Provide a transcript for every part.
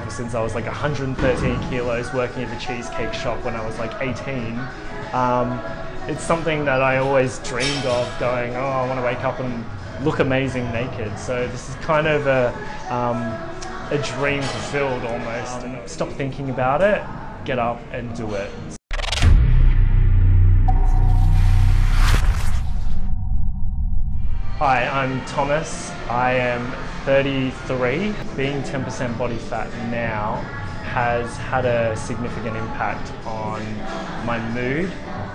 ever since I was like 113 kilos working at the cheesecake shop when I was like 18. Um, it's something that I always dreamed of going, oh, I want to wake up and look amazing naked. So this is kind of a, um, a dream fulfilled almost. Um, stop thinking about it, get up and do it. Hi, I'm Thomas. I am 33. Being 10% body fat now has had a significant impact on my mood,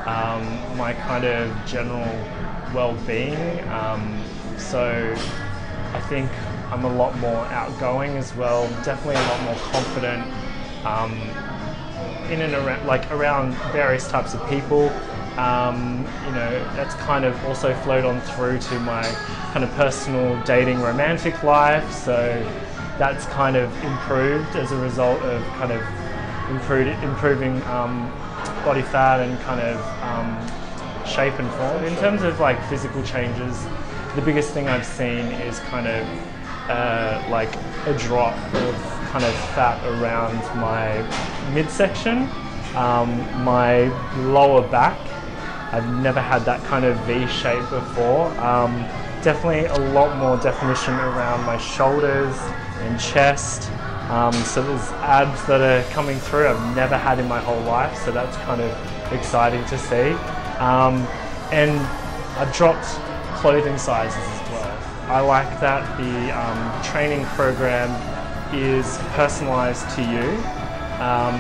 um, my kind of general well-being. Um, so I think I'm a lot more outgoing as well, definitely a lot more confident um, in and around, like around various types of people. Um, you know, that's kind of also flowed on through to my kind of personal dating romantic life. So that's kind of improved as a result of kind of improved, improving um, body fat and kind of um, shape and form. In terms of like physical changes, the biggest thing I've seen is kind of uh, like a drop of kind of fat around my midsection, um, my lower back I've never had that kind of V shape before. Um, definitely a lot more definition around my shoulders and chest. Um, so there's abs that are coming through I've never had in my whole life, so that's kind of exciting to see. Um, and I've dropped clothing sizes as well. I like that the um, training program is personalised to you. Um,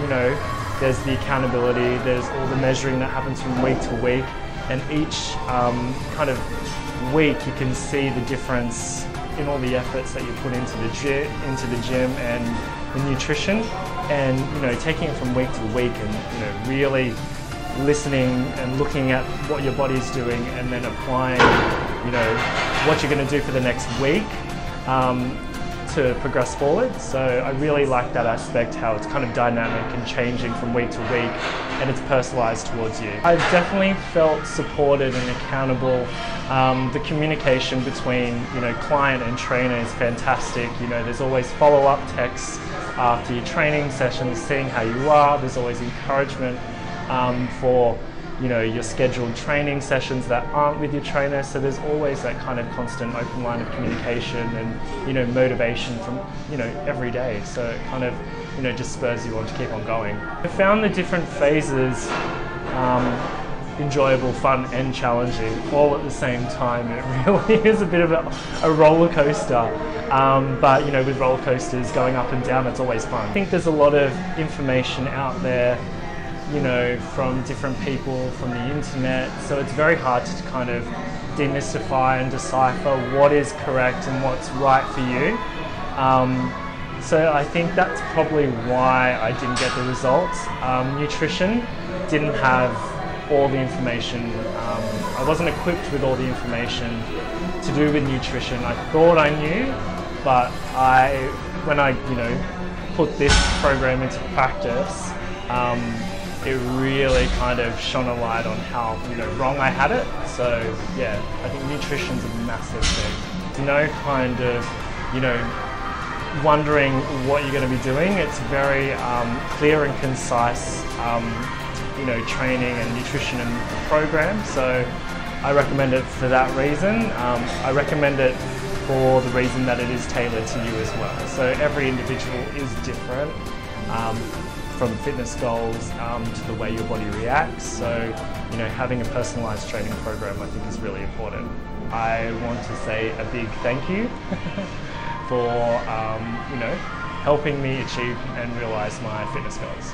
you know, there's the accountability, there's all the measuring that happens from week to week, and each um, kind of week you can see the difference in all the efforts that you put into the gym, into the gym and the nutrition, and you know taking it from week to week, and you know really listening and looking at what your body's doing, and then applying, you know, what you're going to do for the next week. Um, to progress forward. So I really like that aspect, how it's kind of dynamic and changing from week to week and it's personalized towards you. I've definitely felt supported and accountable. Um, the communication between you know client and trainer is fantastic. You know, there's always follow-up texts after your training sessions, seeing how you are. There's always encouragement um, for you know, your scheduled training sessions that aren't with your trainer. So there's always that kind of constant open line of communication and, you know, motivation from, you know, every day. So it kind of, you know, just spurs you on to keep on going. I found the different phases um, enjoyable, fun and challenging all at the same time. It really is a bit of a, a roller coaster. Um, but you know, with roller coasters going up and down, it's always fun. I think there's a lot of information out there you know, from different people, from the internet. So it's very hard to kind of demystify and decipher what is correct and what's right for you. Um, so I think that's probably why I didn't get the results. Um, nutrition didn't have all the information. Um, I wasn't equipped with all the information to do with nutrition. I thought I knew, but I, when I, you know, put this program into practice, um, it really kind of shone a light on how you know wrong I had it. So yeah, I think nutrition's a massive thing. No kind of you know wondering what you're going to be doing. It's very um, clear and concise. Um, you know, training and nutrition and program. So I recommend it for that reason. Um, I recommend it for the reason that it is tailored to you as well. So every individual is different. Um, from fitness goals um, to the way your body reacts. So, you know, having a personalized training program I think is really important. I want to say a big thank you for, um, you know, helping me achieve and realize my fitness goals.